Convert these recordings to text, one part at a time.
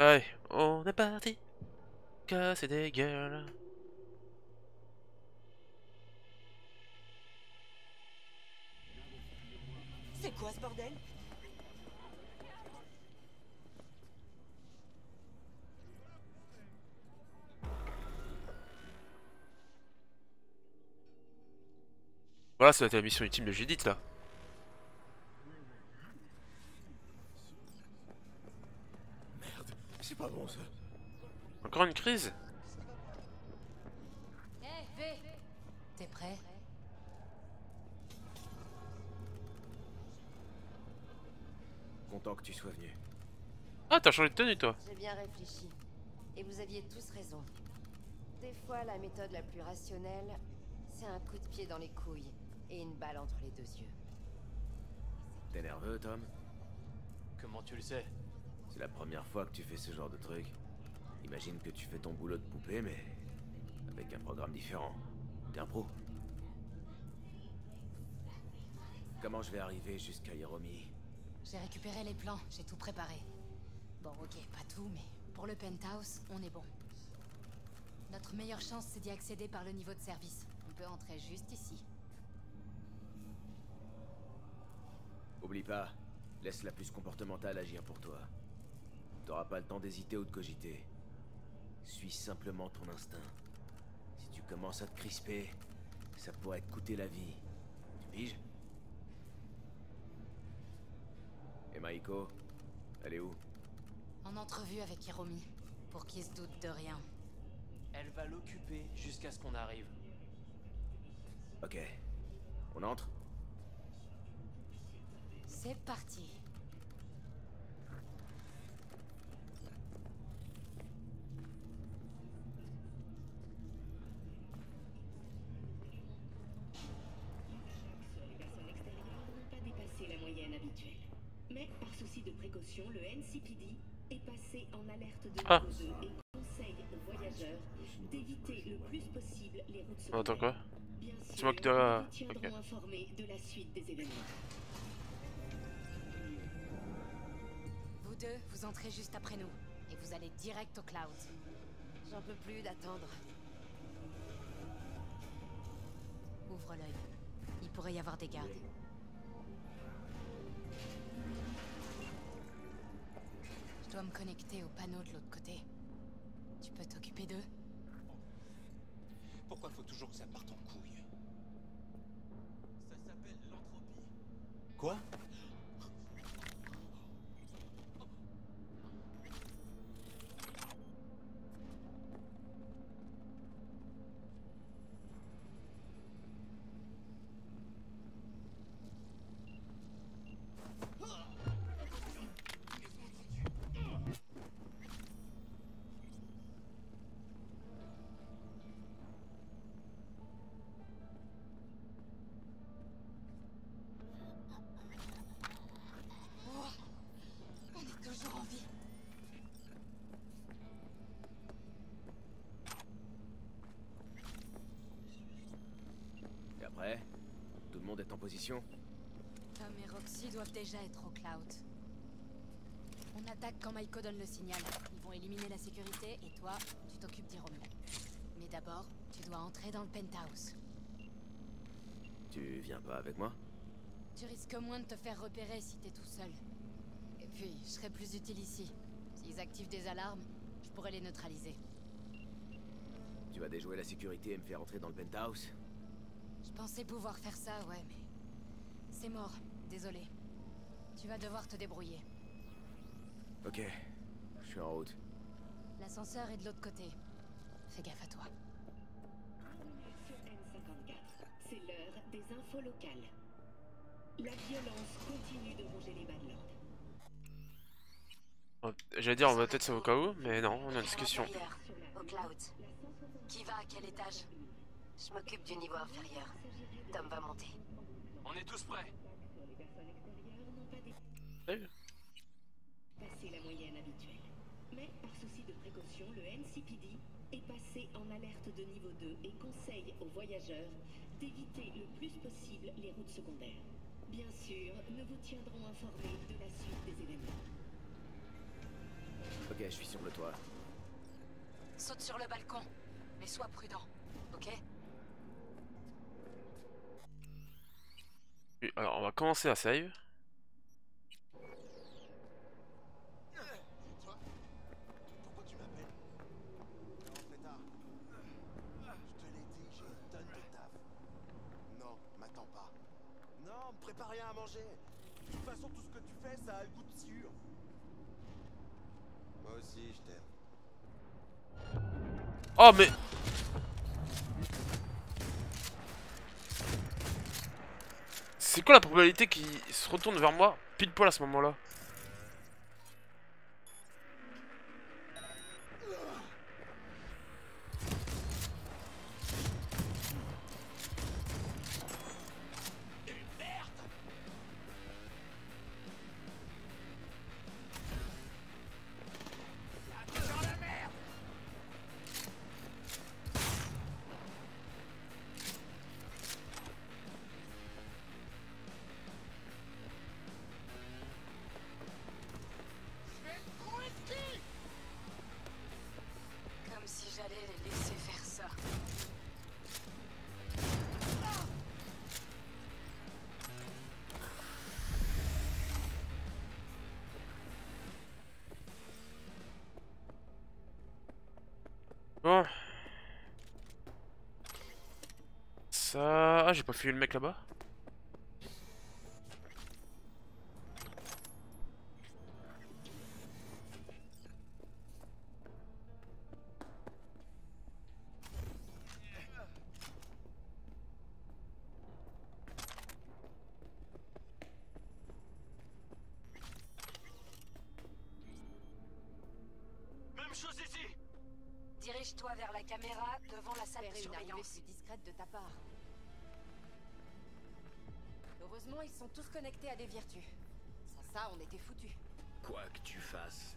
Allez, on est parti. Casser des gueules. C'est quoi ce bordel? Voilà, ça va être la mission ultime de Judith là. Merde, c'est pas bon ça. Encore une crise Hé, V T'es prêt Content que tu sois venu. Ah, t'as changé de tenue toi J'ai bien réfléchi. Et vous aviez tous raison. Des fois, la méthode la plus rationnelle, c'est un coup de pied dans les couilles et une balle entre les deux yeux. T'es nerveux, Tom? Comment tu le sais? C'est la première fois que tu fais ce genre de truc. Imagine que tu fais ton boulot de poupée, mais avec un programme différent. T'es un pro. Comment je vais arriver jusqu'à Hiromi? J'ai récupéré les plans, j'ai tout préparé. Bon, ok, pas tout, mais pour le penthouse, on est bon. Notre meilleure chance, c'est d'y accéder par le niveau de service. On peut entrer juste ici. Oublie pas, laisse la plus comportementale agir pour toi. T'auras pas le temps d'hésiter ou de cogiter. Suis simplement ton instinct. Si tu commences à te crisper, ça pourrait te coûter la vie. Tu piges? Et Maiko Elle est où? En entrevue avec Hiromi, pour qu'il se doute de rien. Elle va l'occuper jusqu'à ce qu'on arrive. Ok. On entre? C'est parti. Habituelle. Mais par souci de précaution, le NCPD est passé en alerte de Ah. niveau 2 et conseille aux voyageurs d'éviter le plus possible les routes On entend quoi Bien C'est moi qui dois- nous tiendrons informés de la suite des événements. Vous deux, vous entrez juste après nous. Et vous allez direct au cloud. J'en peux plus d'attendre. Ouvre l'œil. Il pourrait y avoir des gardes. Me connecter au panneau de l'autre côté. Tu peux t'occuper d'eux? Pourquoi faut toujours que ça parte en couille? Ça s'appelle l'entropie. Quoi? Monde est en position Tom et Roxy doivent déjà être au cloud. On attaque quand Maiko donne le signal. Ils vont éliminer la sécurité et toi, tu t'occupes d'Hiromi. Mais d'abord, tu dois entrer dans le penthouse. Tu viens pas avec moi? Tu risques moins de te faire repérer si t'es tout seul. Et puis, je serai plus utile ici. S'ils activent des alarmes, je pourrais les neutraliser. Tu vas déjouer la sécurité et me faire entrer dans le penthouse? Pensais pouvoir faire ça, ouais, mais... C'est mort, désolé. Tu vas devoir te débrouiller. Ok. Je suis en route. L'ascenseur est de l'autre côté. Fais gaffe à toi. Sur N54, c'est l'heure des infos locales. La violence continue de ronger les l'ordre. Oh, J'allais dire on va peut-être sauver au cas où, mais non, on a une discussion. Au cloud. Qui va à quel étage? Je m'occupe du niveau inférieur. Tom va monter. On est tous prêts Les personnes extérieures n'ont pas Salut. dépassé la moyenne habituelle. Mais par souci de précaution, le NCPD est passé en alerte de niveau 2 et conseille aux voyageurs d'éviter le plus possible les routes secondaires. Bien sûr, nous vous tiendrons informés de la suite des événements. Ok, je suis sur le toit. Saute sur le balcon, mais sois prudent, ok? Et Alors, on va commencer à save. Pourquoi tu m'appelles Non, Flétard. Je te l'ai dit, j'ai une tonne de taf. Non, m'attends pas. Non, me prépare rien à manger. De toute façon, tout ce que tu fais, ça a le goût de sûr. Moi aussi, je t'aime. Oh, mais. C'est quoi la probabilité qu'il se retourne vers moi pile poil à ce moment-là Ah, j'ai pas fui le mec là-bas Quoi que tu fasses,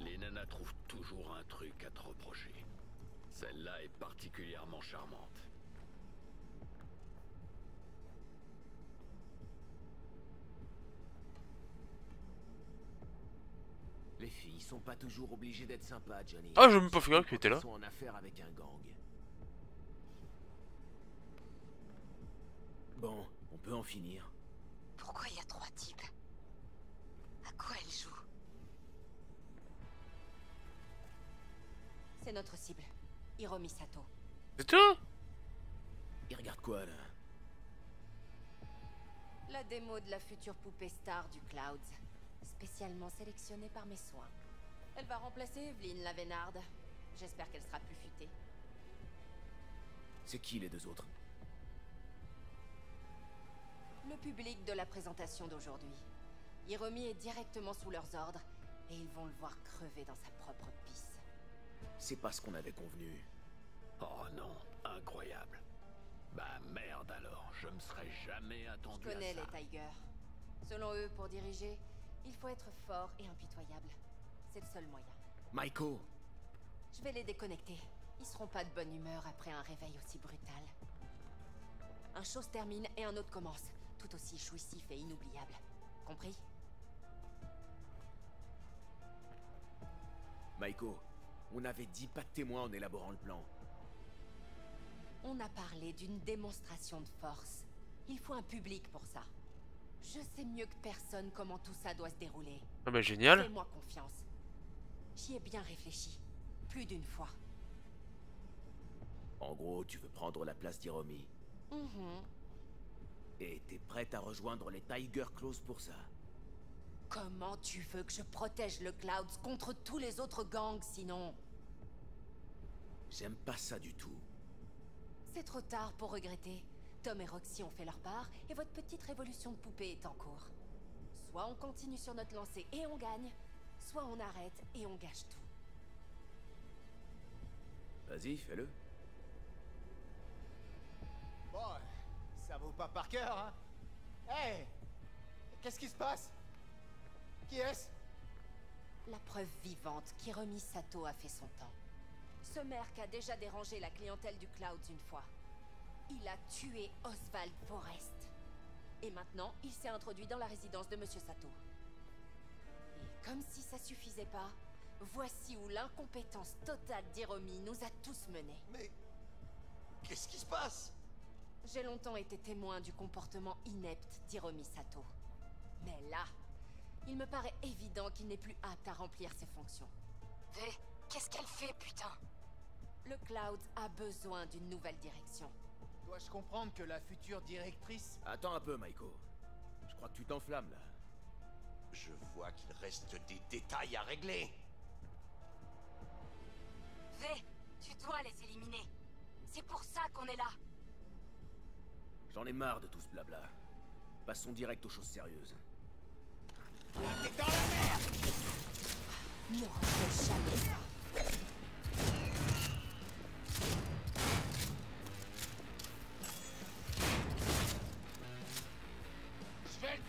les nanas trouvent toujours un truc à te reprocher. Celle-là est particulièrement charmante. Les filles sont pas toujours obligées d'être sympas, Johnny. Ah, j'ai même pas fait Surtout qu'il était là. elles sont en affaire avec un gang. Bon, on peut en finir. Pourquoi il y a trois types? Quoi elle joue C'est notre cible. Hiromi Sato. C'est tout Il regarde quoi là La démo de la future poupée star du Clouds. Spécialement sélectionnée par mes soins. Elle va remplacer Evelyne Lavenard. J'espère qu'elle sera plus futée. C'est qui les deux autres Le public de la présentation d'aujourd'hui. Hiromi est directement sous leurs ordres et ils vont le voir crever dans sa propre pisse. C'est pas ce qu'on avait convenu. Oh non, incroyable. Bah merde alors, je me serais jamais Je attendu à connais ça. les Tigers. Selon eux, pour diriger, il faut être fort et impitoyable. C'est le seul moyen. Maiko Je vais les déconnecter. Ils seront pas de bonne humeur après un réveil aussi brutal. Un show se termine et un autre commence, tout aussi jouissif et inoubliable. Compris? Maiko, on avait dit pas de témoins en élaborant le plan. On a parlé d'une démonstration de force. Il faut un public pour ça. Je sais mieux que personne comment tout ça doit se dérouler. Ah bah génial. Fais-moi confiance. J'y ai bien réfléchi. Plus d'une fois. En gros, tu veux prendre la place d'Hiromi. Mhm. Et t'es prête à rejoindre les Tiger Claws pour ça. Comment tu veux que je protège le Clouds contre tous les autres gangs sinon? J'aime pas ça du tout. C'est trop tard pour regretter. Tom et Roxy ont fait leur part et votre petite révolution de poupée est en cours. Soit on continue sur notre lancée et on gagne, soit on arrête et on gâche tout. Vas-y, fais-le. Bon, ça vaut pas par cœur, hein? Hé Qu'est-ce qui se passe? Qui est-ce? La preuve vivante qu'Hiromi Sato a fait son temps. Ce merc a déjà dérangé la clientèle du Clouds une fois. Il a tué Oswald Forrest. Et maintenant, il s'est introduit dans la résidence de Monsieur Sato. Et comme si ça suffisait pas, Voici où l'incompétence totale d'Hiromi nous a tous menés. Mais... Qu'est-ce qui se passe? J'ai longtemps été témoin du comportement inepte d'Hiromi Sato. Mais là, il me paraît évident qu'il n'est plus apte à remplir ses fonctions. V, qu'est-ce qu'elle fait, putain? Le Cloud a besoin d'une nouvelle direction. Dois-je comprendre que la future directrice... Attends un peu, Maiko. Je crois que tu t'enflammes, là. Je vois qu'il reste des détails à régler. V, tu dois les éliminer. C'est pour ça qu'on est là. J'en ai marre de tout ce blabla. Passons direct aux choses sérieuses.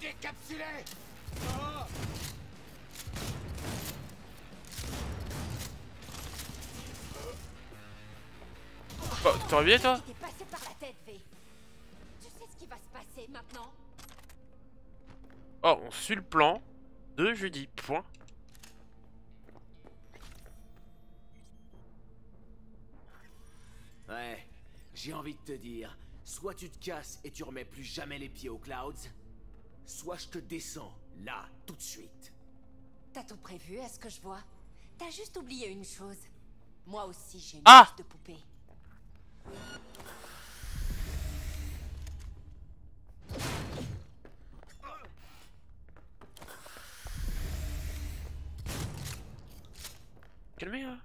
Décapsuler Oh, tu t'es réveillé toi T'es passé par la tête, V. Tu sais ce qui va se passer maintenant? Oh, on suit le plan de jeudi. Point. Ouais, j'ai envie de te dire, soit tu te casses et tu remets plus jamais les pieds aux Clouds, soit je te descends, là, tout de suite. T'as tout prévu, est-ce que je vois? T'as juste oublié une chose. Moi aussi, j'ai une Ah de poupée. Calmez, hein.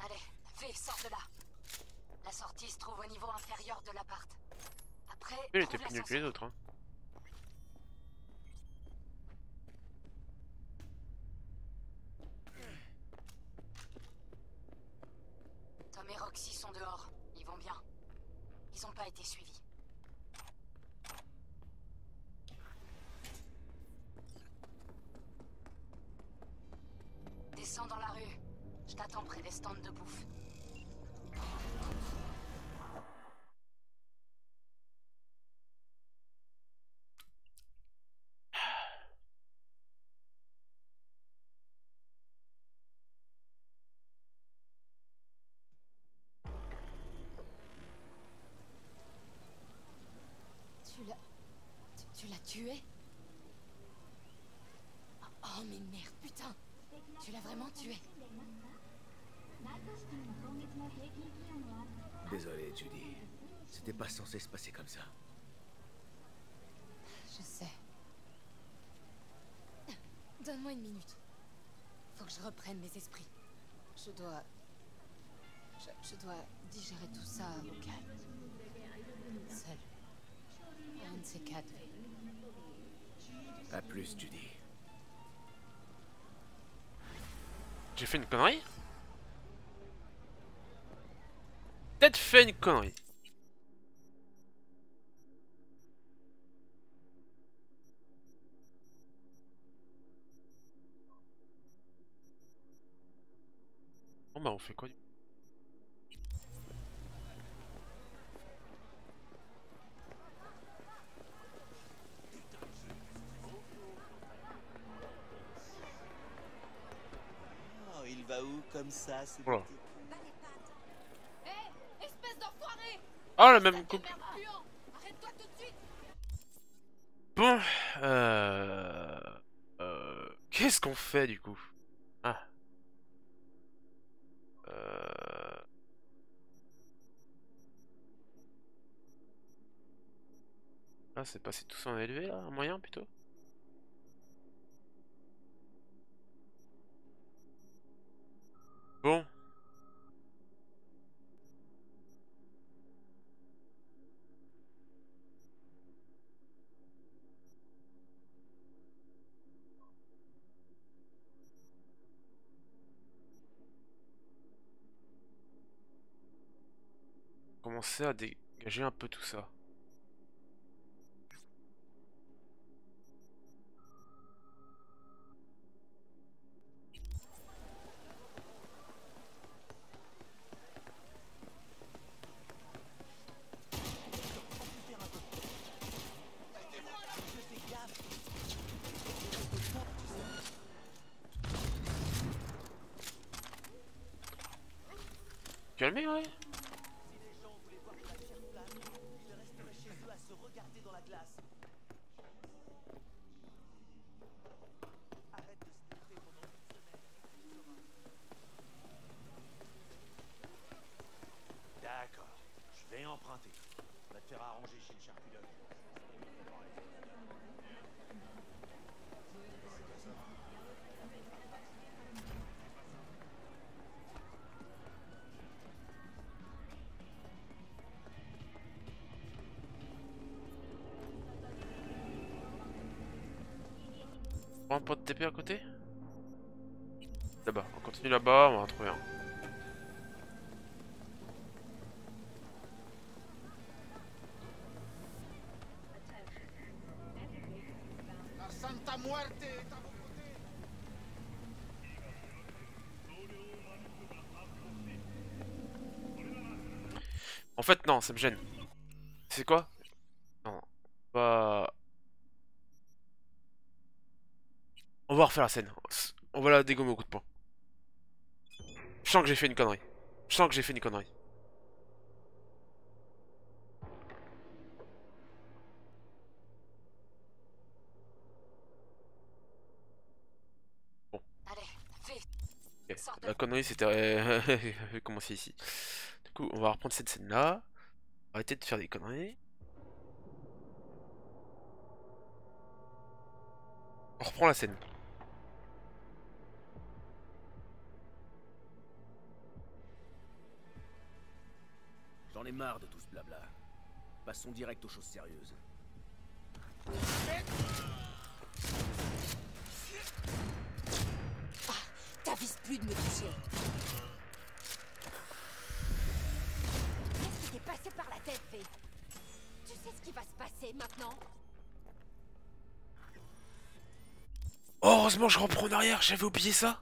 Allez, V, sors de là. La sortie se trouve au niveau inférieur de l'appart. Après, Nul que les autres. Hein. Tué Oh mais merde, putain Tu l'as vraiment tué Désolé, Judy. C'était pas censé se passer comme ça. Je sais. Donne-moi une minute. Faut que je reprenne mes esprits. Je dois... Je, je dois digérer tout ça au calme. Seul. Un de ces quatre. À plus, Judy. J'ai fait une connerie Peut-être fait une connerie. Bon bah on fait quoi du comme ça, ce Voilà. petit- Hé Espèce d'enfoiré. Ah la même coupe. suite. Bon, euh... euh... Qu'est-ce qu'on fait du coup? Ah. Euh... Ah, c'est passé tous en élevé là, un moyen plutôt? à dégager un peu tout ça. Calmez, ouais emprunter. Va te faire arranger chez le charcuterie. On prend un point de TP à côté? Là-bas, on continue là-bas, on va trouver un. Ça me gêne. C'est quoi? Non, pas... On va refaire la scène. On va la dégommer au coup de poing. Je sens que j'ai fait une connerie. Je sens que j'ai fait une connerie. De La connerie c'était euh, commencer ici. Du coup, on va reprendre cette scène là. Arrêtez de faire des conneries. On reprend la scène. J'en ai marre de tout ce blabla. Passons direct aux choses sérieuses. T'avises plus de me toucher. Passé par la tête, Fée Tu sais ce qui va se passer maintenant? Oh, heureusement, je reprends en arrière, j'avais oublié ça.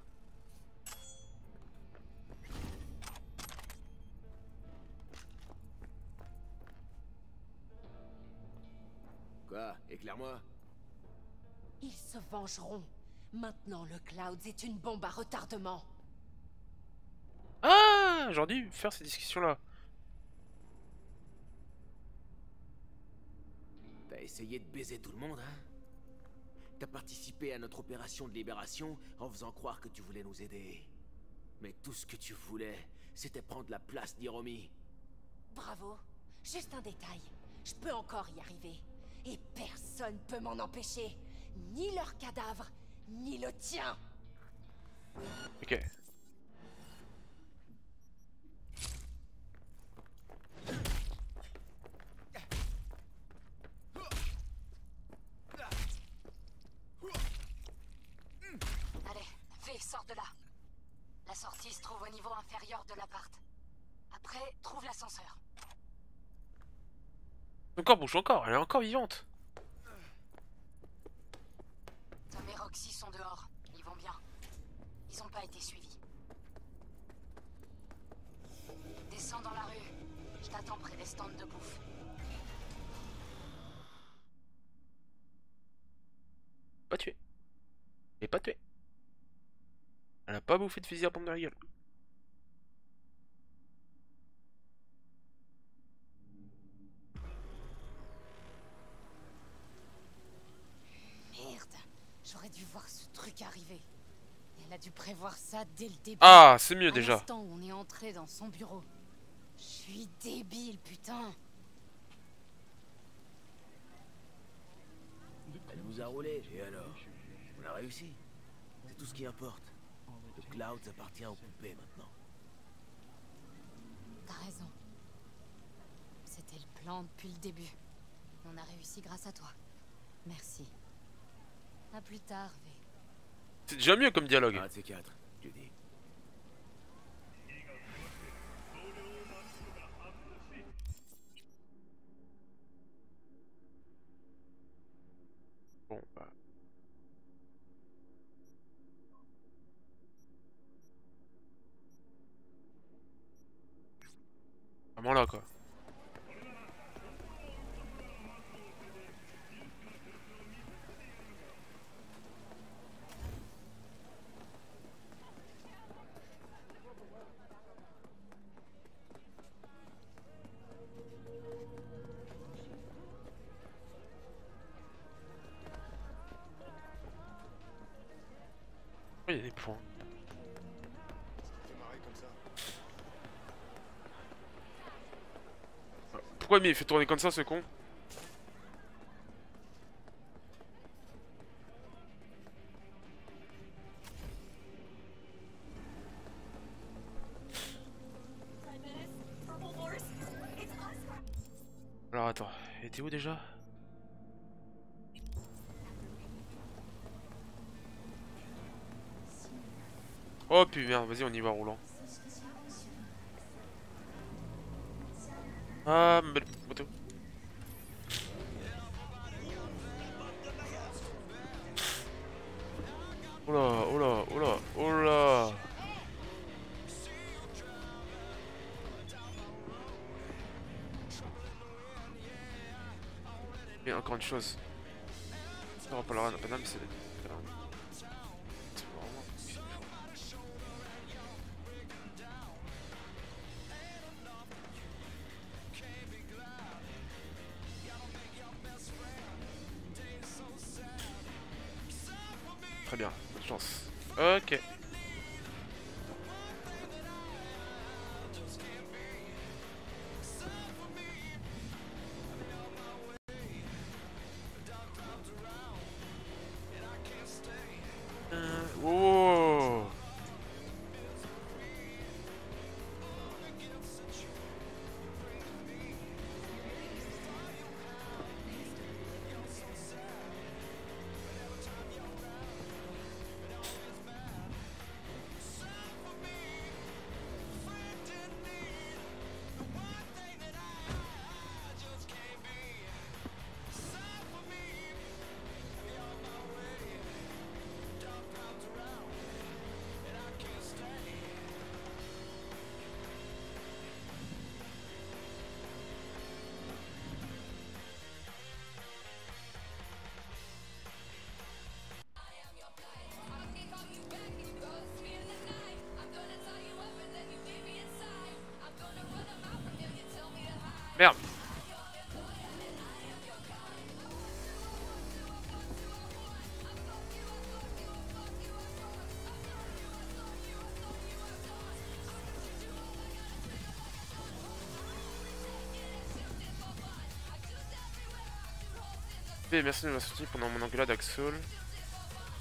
Quoi? Éclaire-moi Ils se vengeront. Maintenant, le Clouds est une bombe à retardement. Ah, j'aurais dû faire ces discussions-là. Essayé de baiser tout le monde, hein T'as participé à notre opération de libération en faisant croire que tu voulais nous aider. Mais tout ce que tu voulais, c'était prendre la place d'Hiromi. Bravo. Juste un détail. Je peux encore y arriver. Et personne peut m'en empêcher. Ni leur cadavre, ni le tien. Ok. Allez, fais, sors de là. La sortie se trouve au niveau inférieur de l'appart. Après, trouve l'ascenseur. Encore bouge encore, elle est encore vivante. Tom et Roxy sont dehors. Ils vont bien. Ils ont pas été suivis. Descends dans la rue. Je t'attends près des stands de bouffe. Pas tué. Et pas tué. Elle a pas bouffé de fusil à pompe dans la gueule. Merde, j'aurais dû voir ce truc arriver. Elle a dû prévoir ça dès le début. Ah, c'est mieux À déjà. l'instant où on est entré dans son bureau. Je suis débile, putain. Elle nous a roulé, et alors On a réussi. C'est tout ce qui importe. Le Clouds appartient aux poupées maintenant. T'as raison. C'était le plan depuis le début. On a réussi grâce à toi. Merci. À plus tard, V. C'est déjà mieux comme dialogue. Il fait tourner comme ça ce con Alors attends, il était où déjà? Oh putain, vas-y on y va roulant. Ah, belle Très bien, bonne chance. Ok. Merci de m'avoir soutenu pendant mon engueulade avec Soul.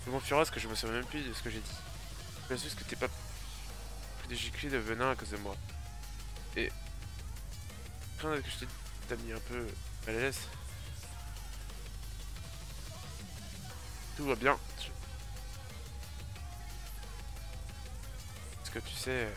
Je m'en parce que je me souviens même plus de ce que j'ai dit? Je juste que t'es pas pris des giclées de venin à cause de moi? Et crains que je t'ai mis un peu à l'aise. Tout va bien. Parce que tu sais...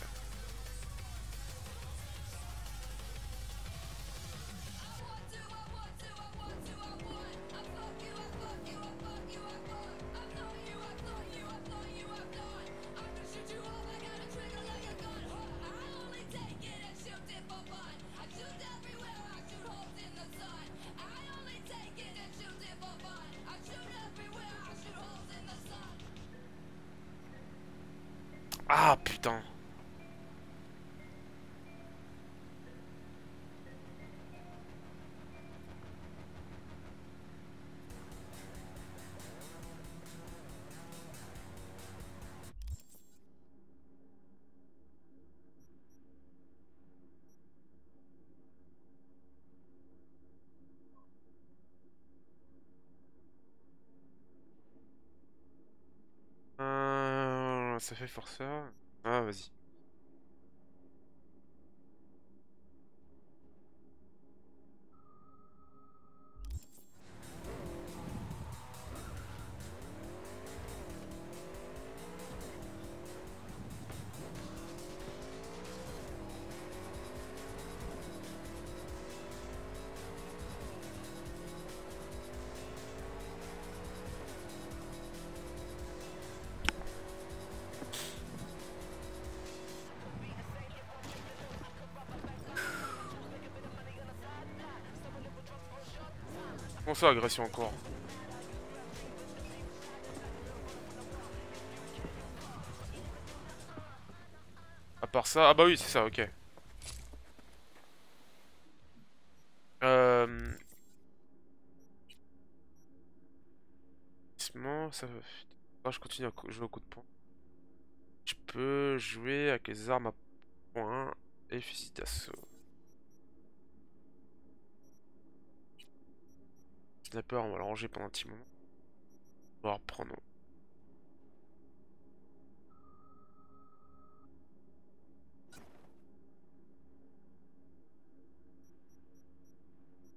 euh, ça fait forceur. Ah, ça, agression encore À part ça... Ah bah oui, c'est ça, ok. Euh... Ça... Ah, je continue à jouer au coup de poing. peut jouer avec les armes à poing et fusil d'assaut. Sniper, on va le ranger pendant un petit moment. On va reprendre.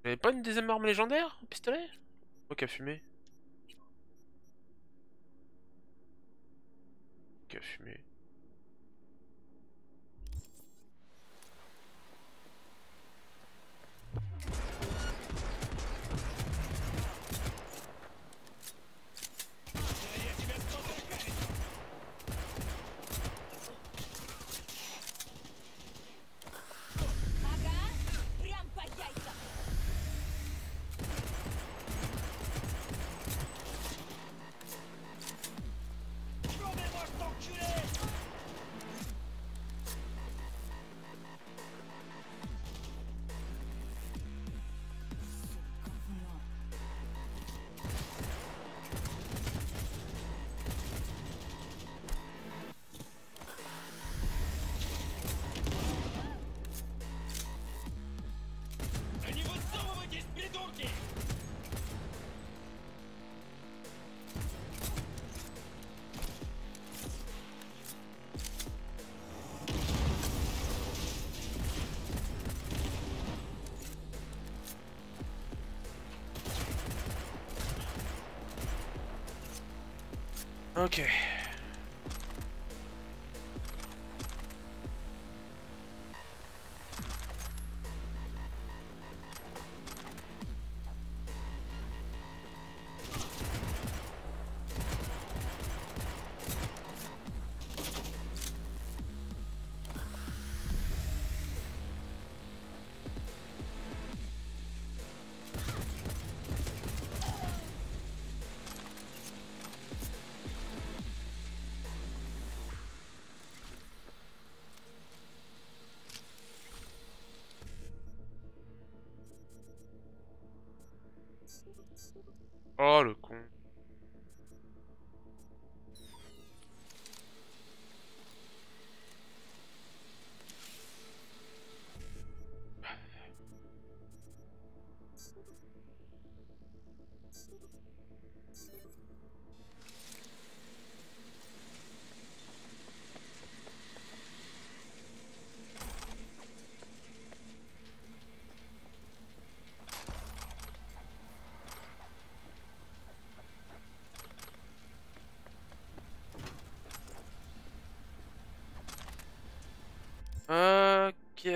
J'avais pas une deuxième arme légendaire Pistolet? Quoi qui a fumé Qui a fumé Ok.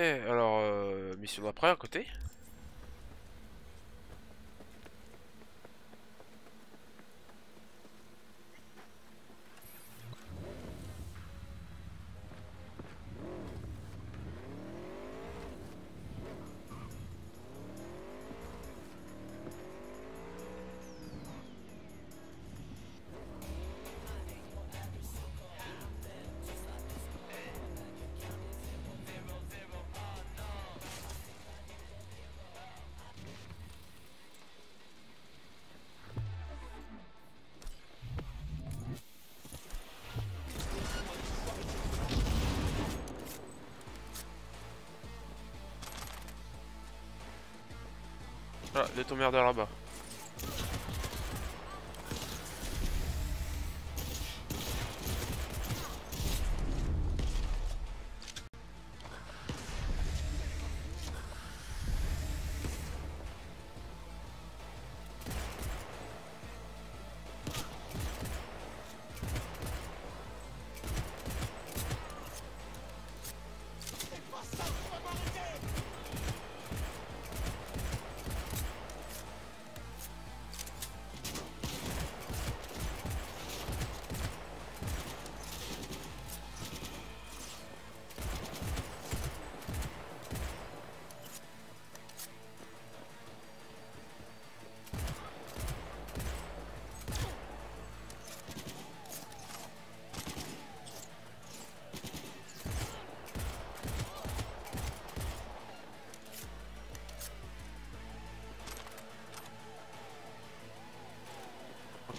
Alors euh, mission d'après à côté. Voilà, les tombeurs là-bas.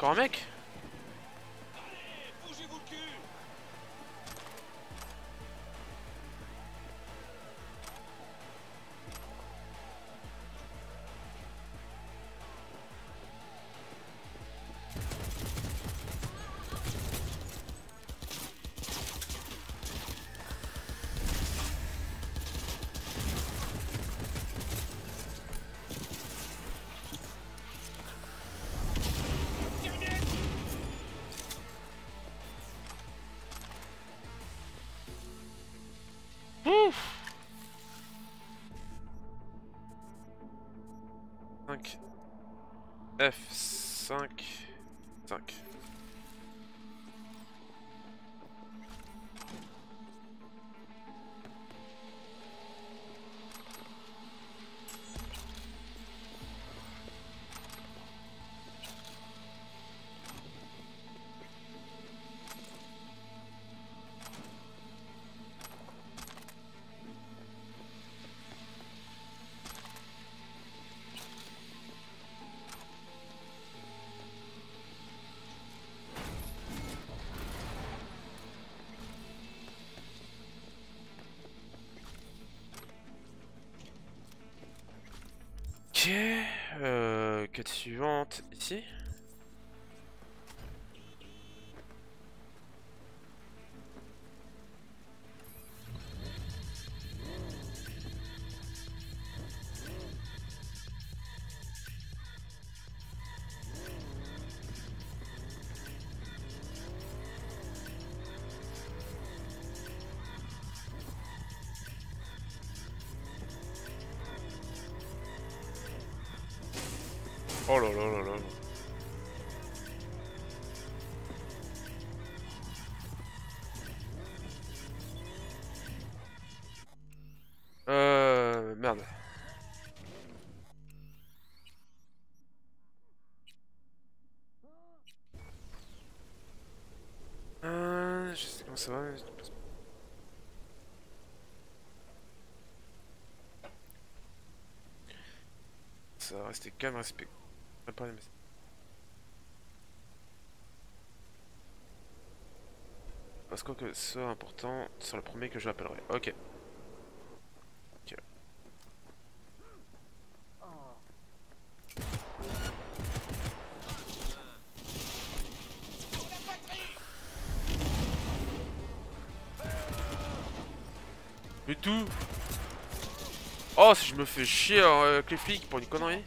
Encore mec F quête suivante, ici là là là là. Euh... Merde. Euh... Je sais comment ça va. mais- Ça va rester calme, respect. Parce que ce soit important sur le premier que j'appellerai. Ok. Ok. Du tout Oh si je me fais chier euh, avec les flics pour une connerie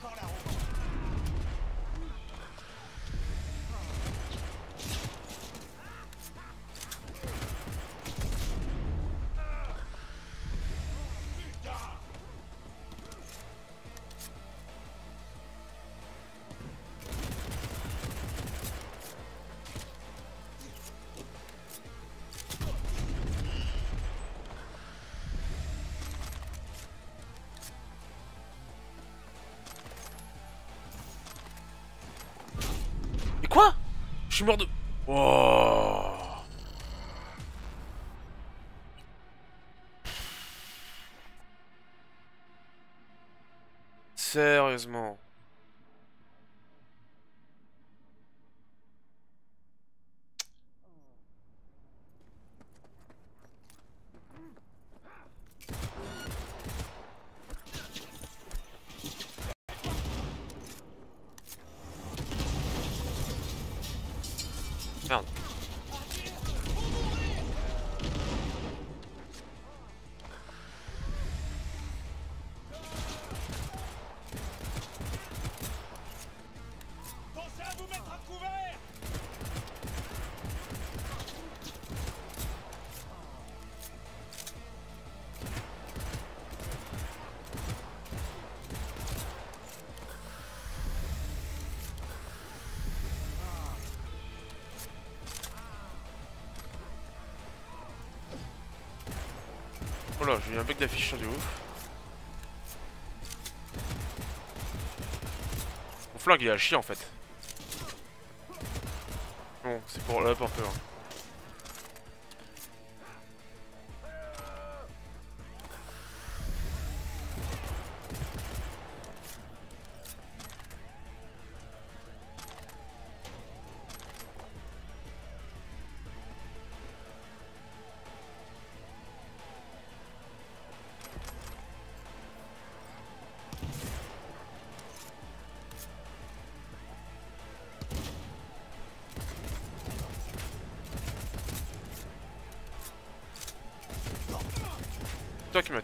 Là, j'ai eu un bug d'affiche de ouf. Mon flingue il a chier en fait. Bon, c'est pour l'up un.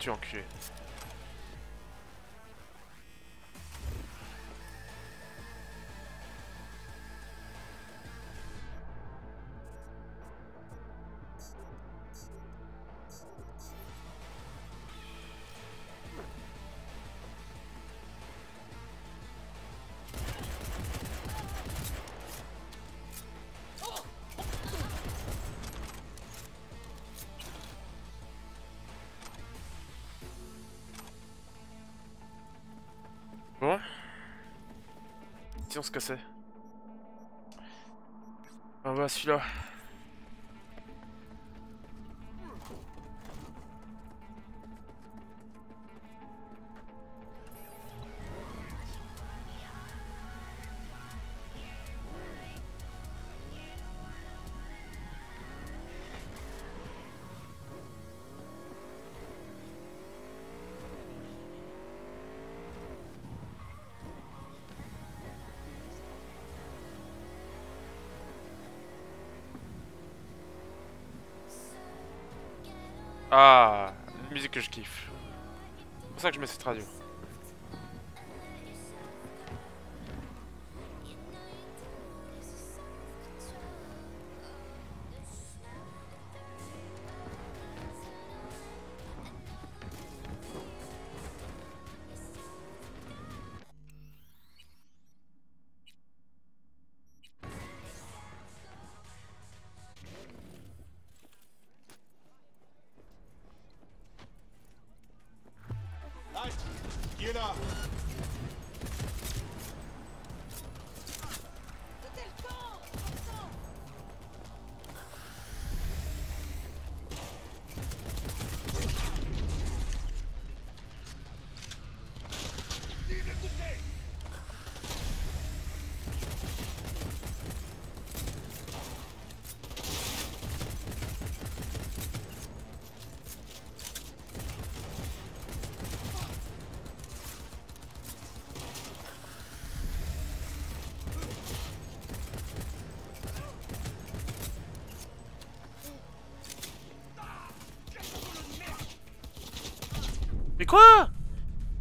Tué, enculé. Si on se cassait. Ah bah celui-là. Ah, musique que je kiffe. C'est pour ça que je mets cette radio.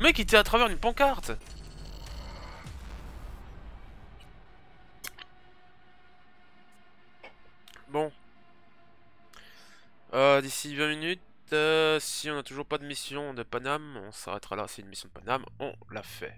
Le mec était à travers une pancarte Bon. Euh, D'ici 20 minutes, euh, si on n'a toujours pas de mission de Paname, on s'arrêtera là. C'est une mission de Paname, on l'a fait.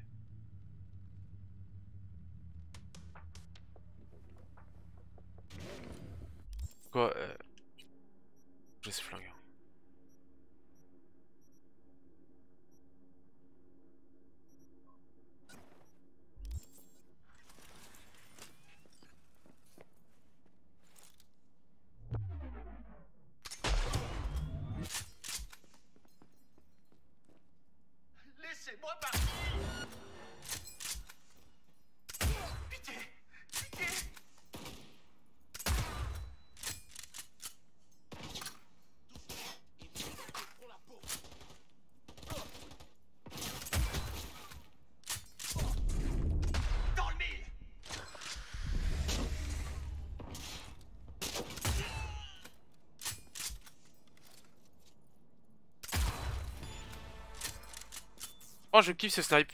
Oh, je kiffe ce snipe.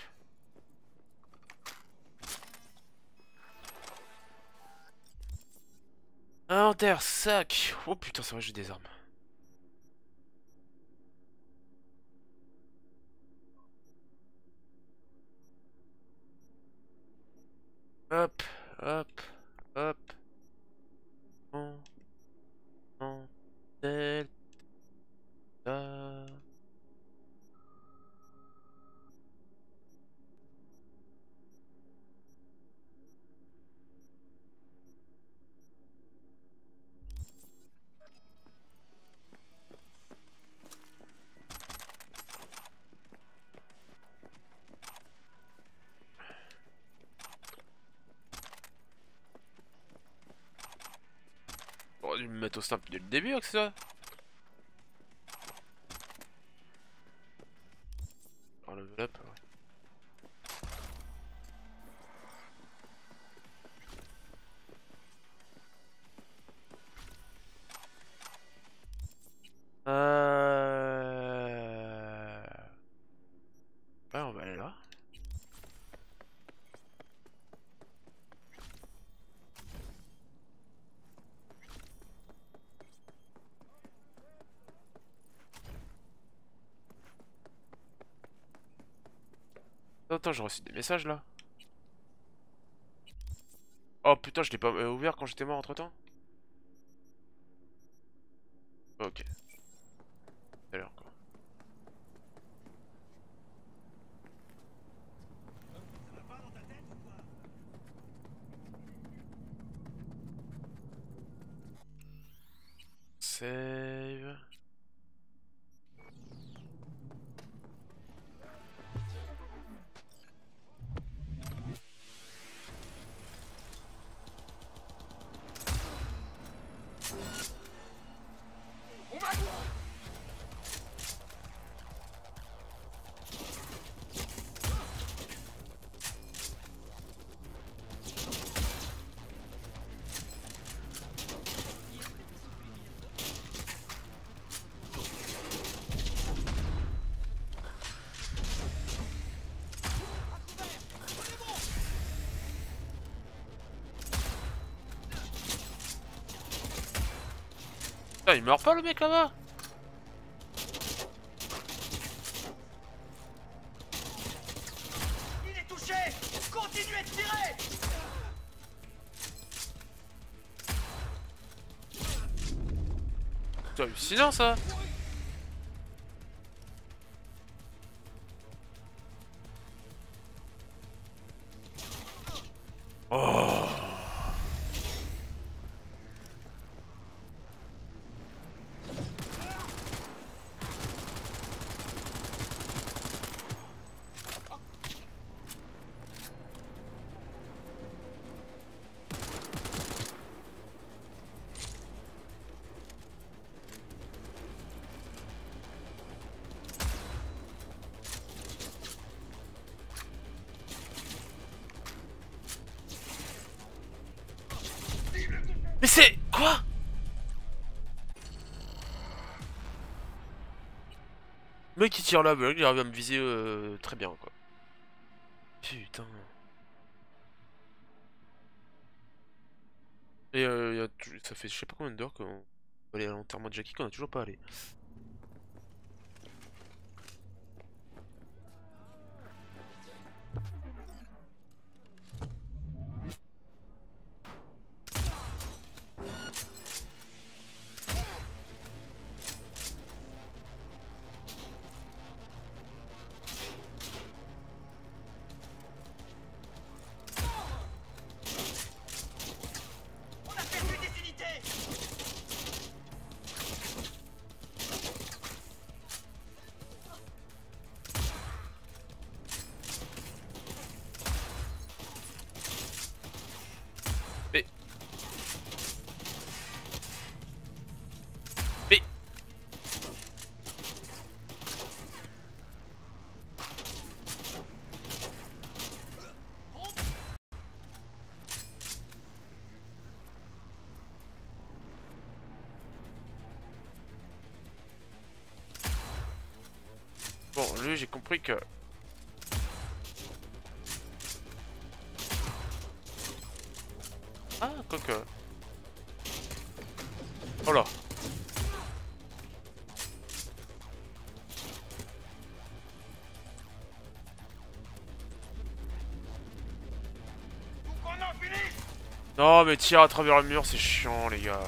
Inventaire, sac. Oh putain, c'est vrai, j'ai des armes. Au snap dès le début avec ça. Attends, j'ai reçu des messages là. Oh putain, je l'ai pas euh, ouvert quand j'étais mort entre temps. Ok. Il meurt pas le mec là-bas Il est touché. Continuez de tirer. C'est hallucinant ça Mais c'est... Quoi? Mec qui tire la balle, il arrive à me viser euh, très bien quoi. Putain. Et euh, ça fait je sais pas combien d'heures qu'on va aller à l'enterrement de Jackie qu'on a toujours pas allé. Ah, quoique... Oh là Non mais tire à travers le mur, c'est chiant les gars.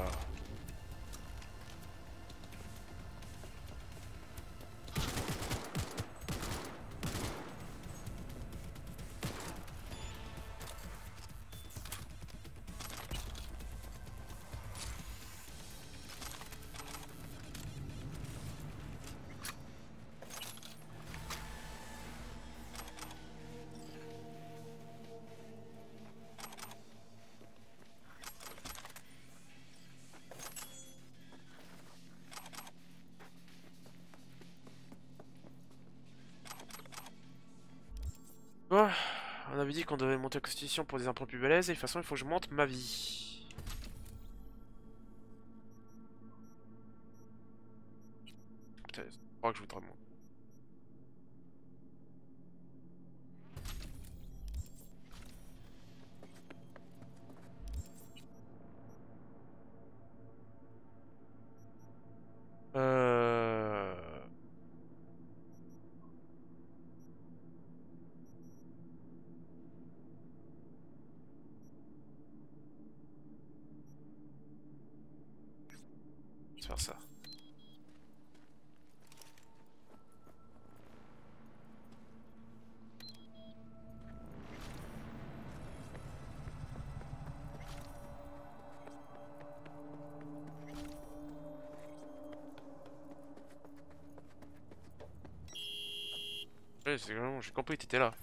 On avait dit qu'on devait monter la constitution pour des impôts plus balèzes, et de toute façon il faut que je monte ma vie. J'ai compris, t'étais là.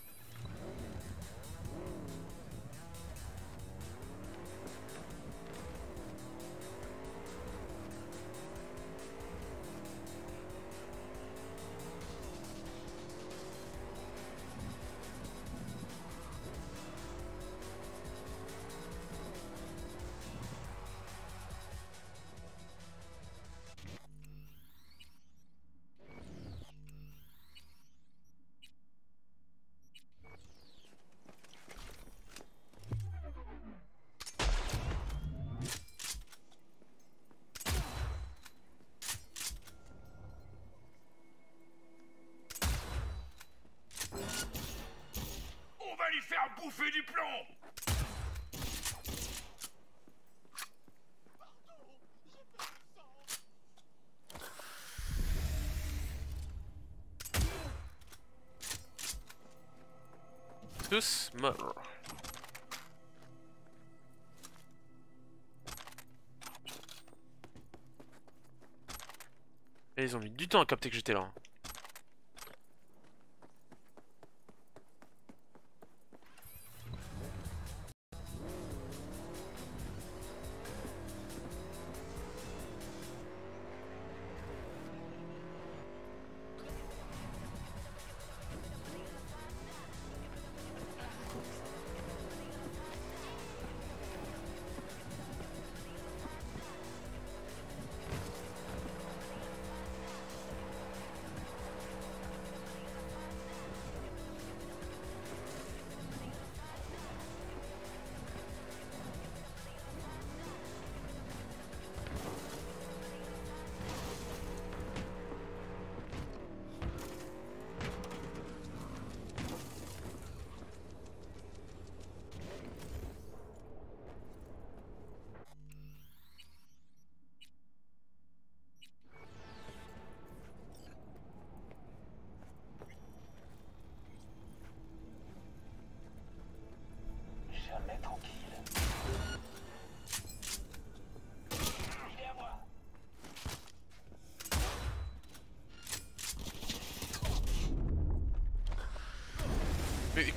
Tous morts. Et ils ont mis du temps à capter que j'étais là.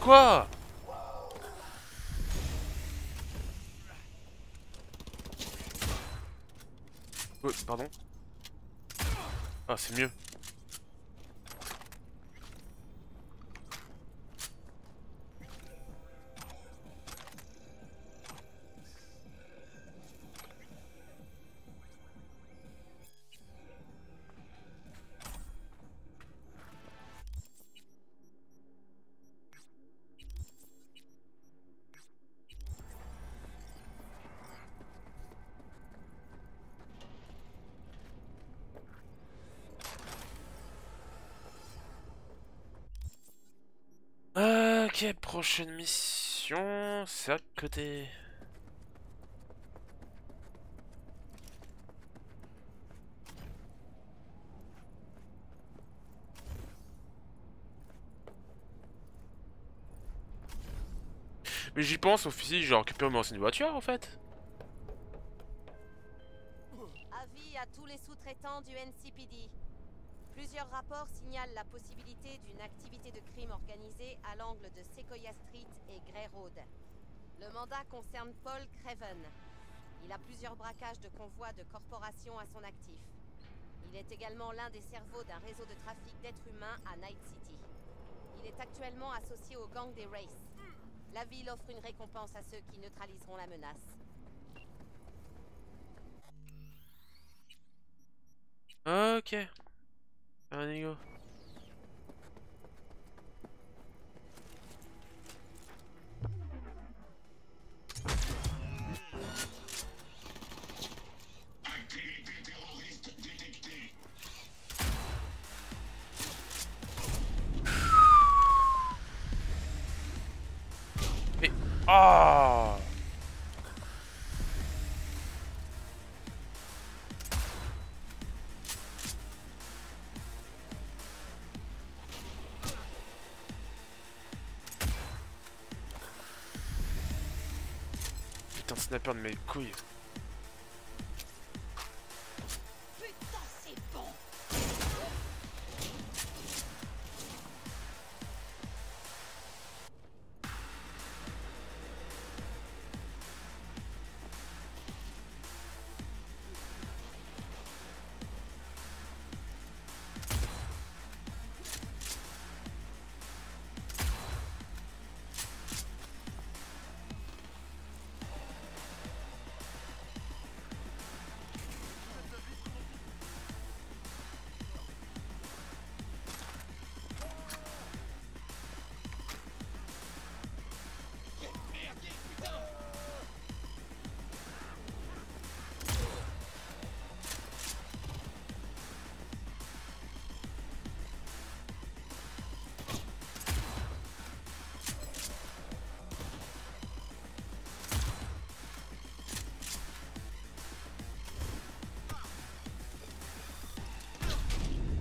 Quoi Oh, pardon. Ah, c'est mieux. Ok, prochaine mission, c'est à côté. Mais j'y pense, au fusil, j'ai récupéré mon ancienne voiture en fait. Avis à tous les sous-traitants du NCPD. Plusieurs rapports signalent la possibilité d'une activité de crime organisée à l'angle de Sequoia Street et Grey Road. Le mandat concerne Paul Craven. Il a plusieurs braquages de convois de corporations à son actif. Il est également l'un des cerveaux d'un réseau de trafic d'êtres humains à Night City. Il est actuellement associé au gang des Race. La ville offre une récompense à ceux qui neutraliseront la menace. Ok. Allez, De sniper de mes couilles.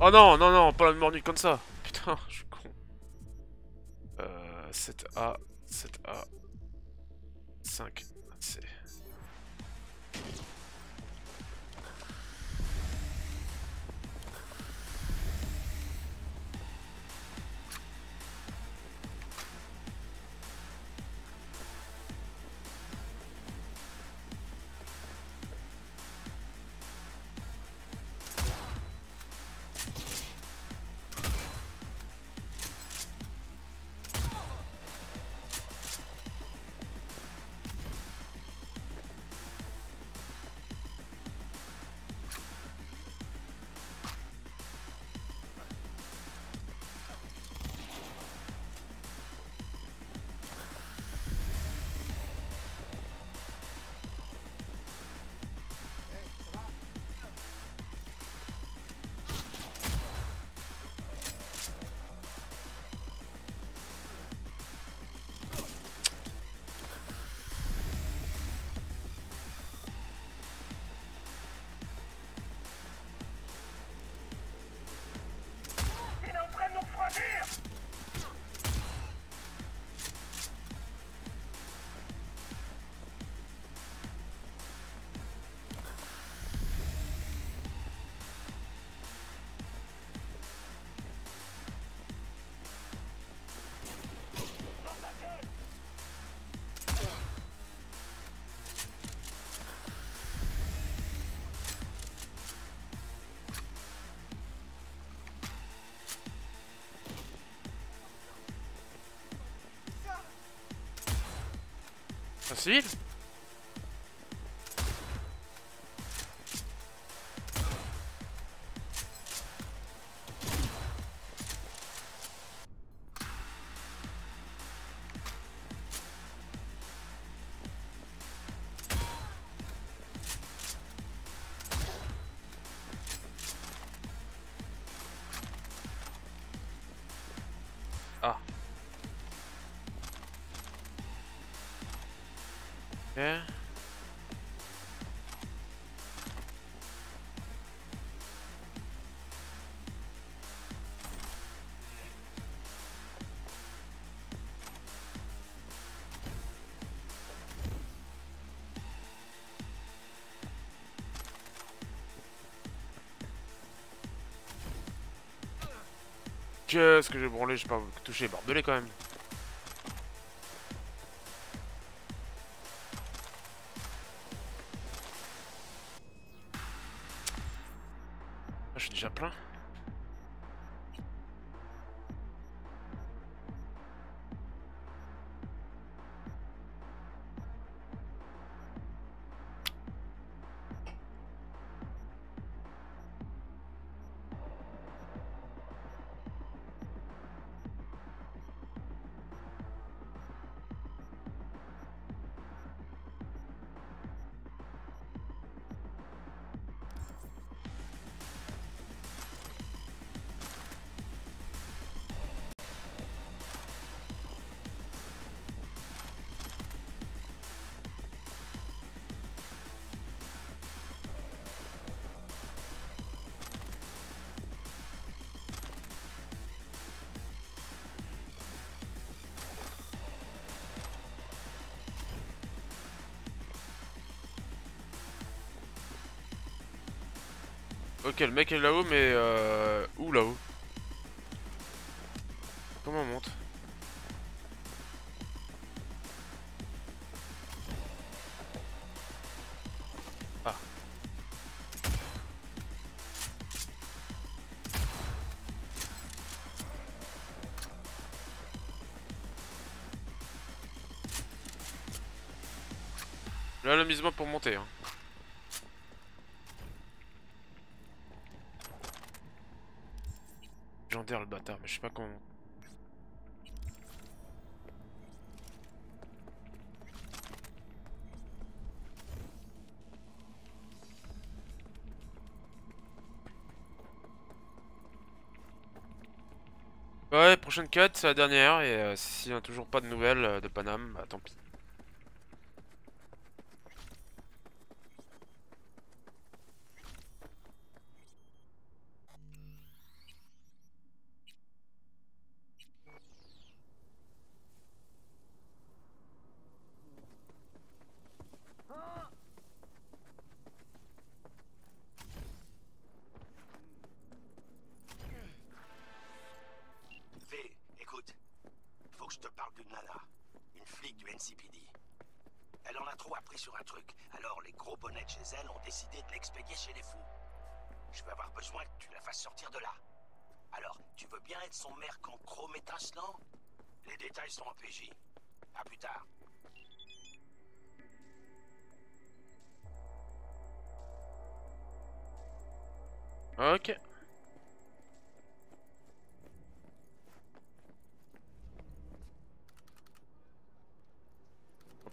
Oh non, non, non, pas la mort comme ça. Un Qu'est-ce que j'ai branlé, j'ai pas touché barbelés quand même. Ok, le mec est là-haut, mais euh... Où là-haut? Comment on monte? Ah. Là, le pour monter. Hein. Légendaire le bâtard, mais je sais Ouais, prochaine cut, c'est la dernière, et euh, s'il n'y a toujours pas de nouvelles euh, de Paname, bah tant pis. Plus tard. Ok.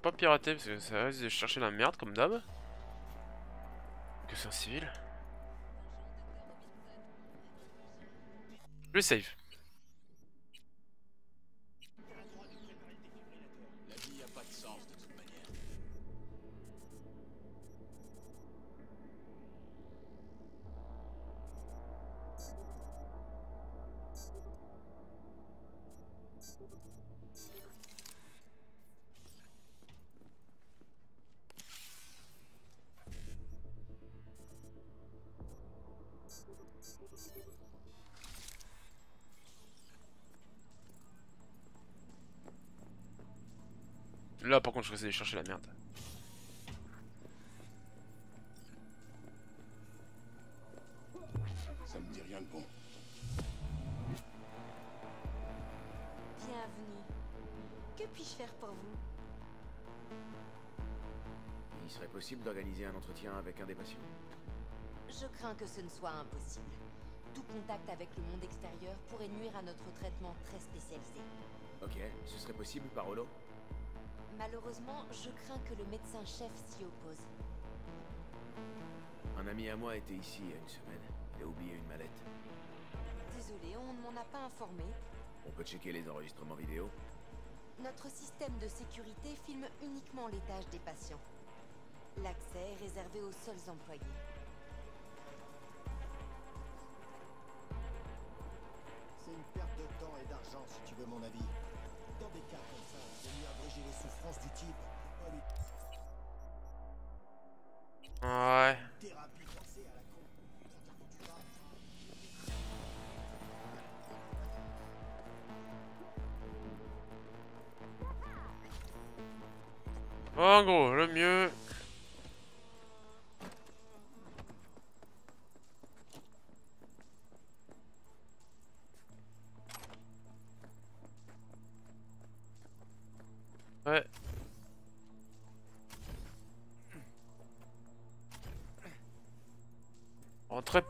Pas pirater parce que ça risque de chercher la merde comme d'hab. Que c'est un civil. Je save. Je risque d'aller chercher la merde. Ça me dit rien de bon. Bienvenue. Que puis-je faire pour vous? Il serait possible d'organiser un entretien avec un des patients? Je crains que ce ne soit impossible. Tout contact avec le monde extérieur pourrait nuire à notre traitement très spécialisé. Ok, ce serait possible par holo? Malheureusement, je crains que le médecin-chef s'y oppose. Un ami à moi était ici il y a une semaine. Il a oublié une mallette. Désolé, on ne m'en a pas informé. On peut checker les enregistrements vidéo Notre système de sécurité filme uniquement les tâches des patients. L'accès est réservé aux seuls employés. C'est une perte de temps et d'argent, si tu veux mon avis. Dans des cas comme ça, abréger les souffrances du type. Ouais. En gros, le mieux.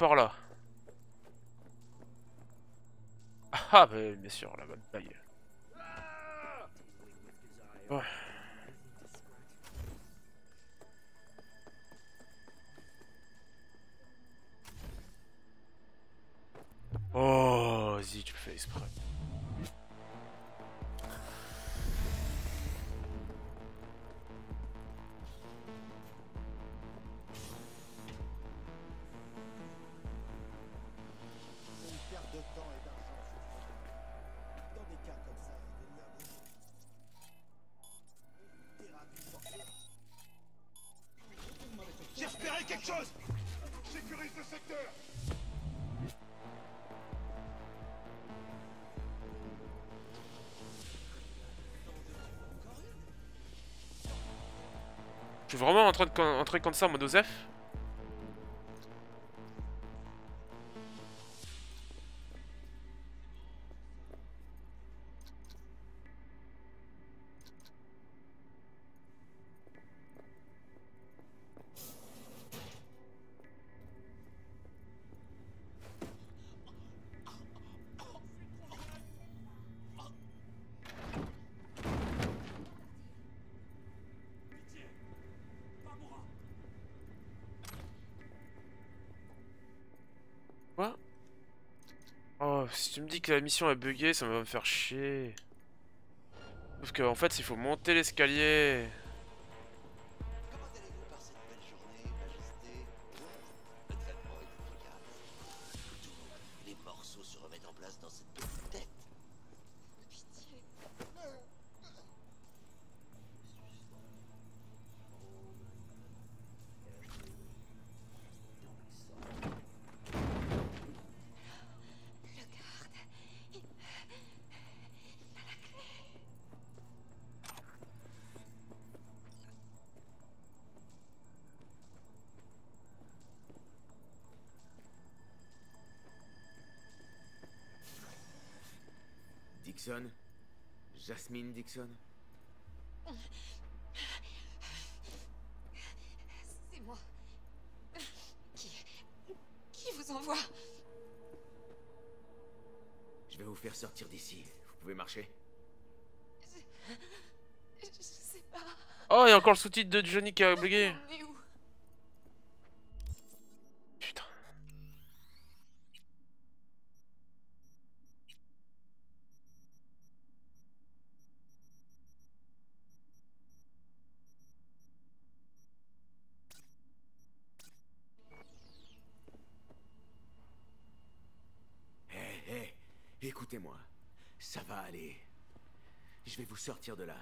Par là. Ah, bah, bien sûr, la bonne taille. Con- entrer comme ça en mode Osef que la mission est buggée, ça va me faire chier. Sauf qu'en fait, il faut monter l'escalier. Dixon? Jasmine Dixon? C'est moi. Qui. Qui vous envoie? Je vais vous faire sortir d'ici. Vous pouvez marcher Je, je sais pas. Oh, il y a encore le sous-titre de Johnny qui a bugué. Sortir de là,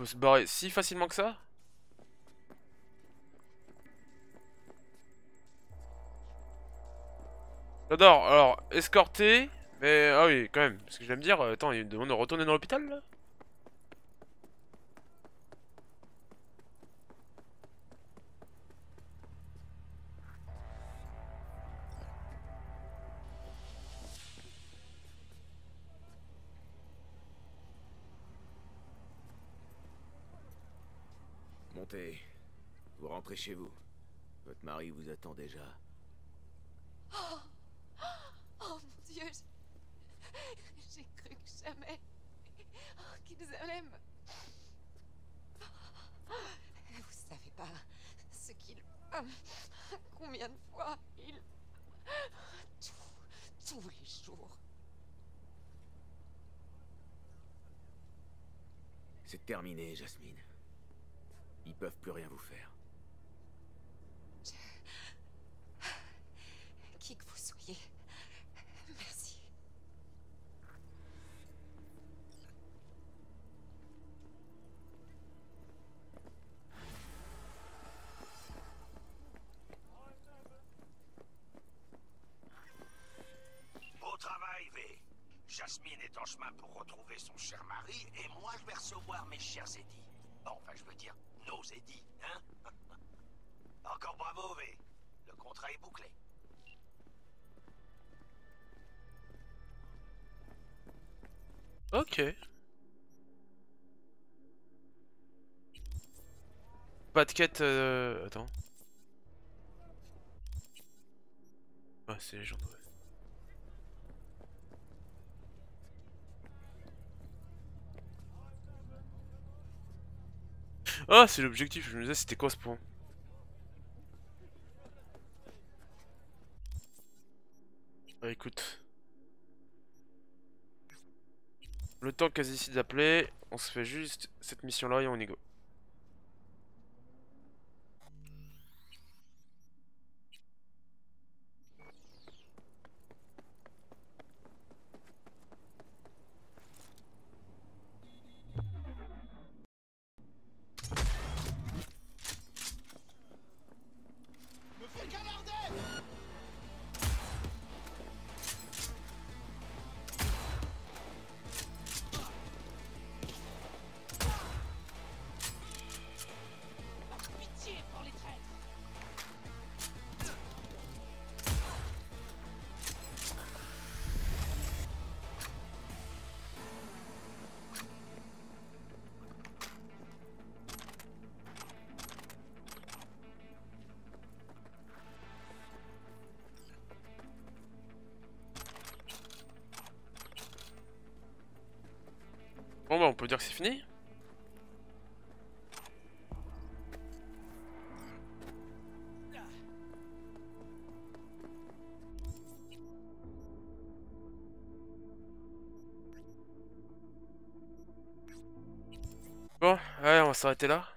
peut se barrer si facilement que ça J'adore, alors, escorter, mais ah oui, quand même, parce que je vais me dire, euh, attends, il demande de retourner dans l'hôpital là Votre mari vous attend déjà. Oh, oh mon Dieu, j'ai- j'ai cru que jamais oh, qu'ils allaient me... Vous savez pas ce qu'ils... Combien de fois ils... Tous, tous les jours. C'est terminé, Jasmine. Ils peuvent plus rien vous faire. Qui que vous soyez, merci. Beau travail, V. Jasmine est en chemin pour retrouver son cher mari, et moi je vais recevoir mes chers édits. Enfin, je veux dire, nos édits, hein Encore bravo, V. Le contrat est bouclé. Ok. Pas euh... Attends. Ah, c'est. Ah, c'est l'objectif, je me disais c'était quoi ce point Bah écoute. Le temps quasi ici d'appeler, on se fait juste cette mission là et on y go. dire que c'est fini Bon, ouais, on va s'arrêter là.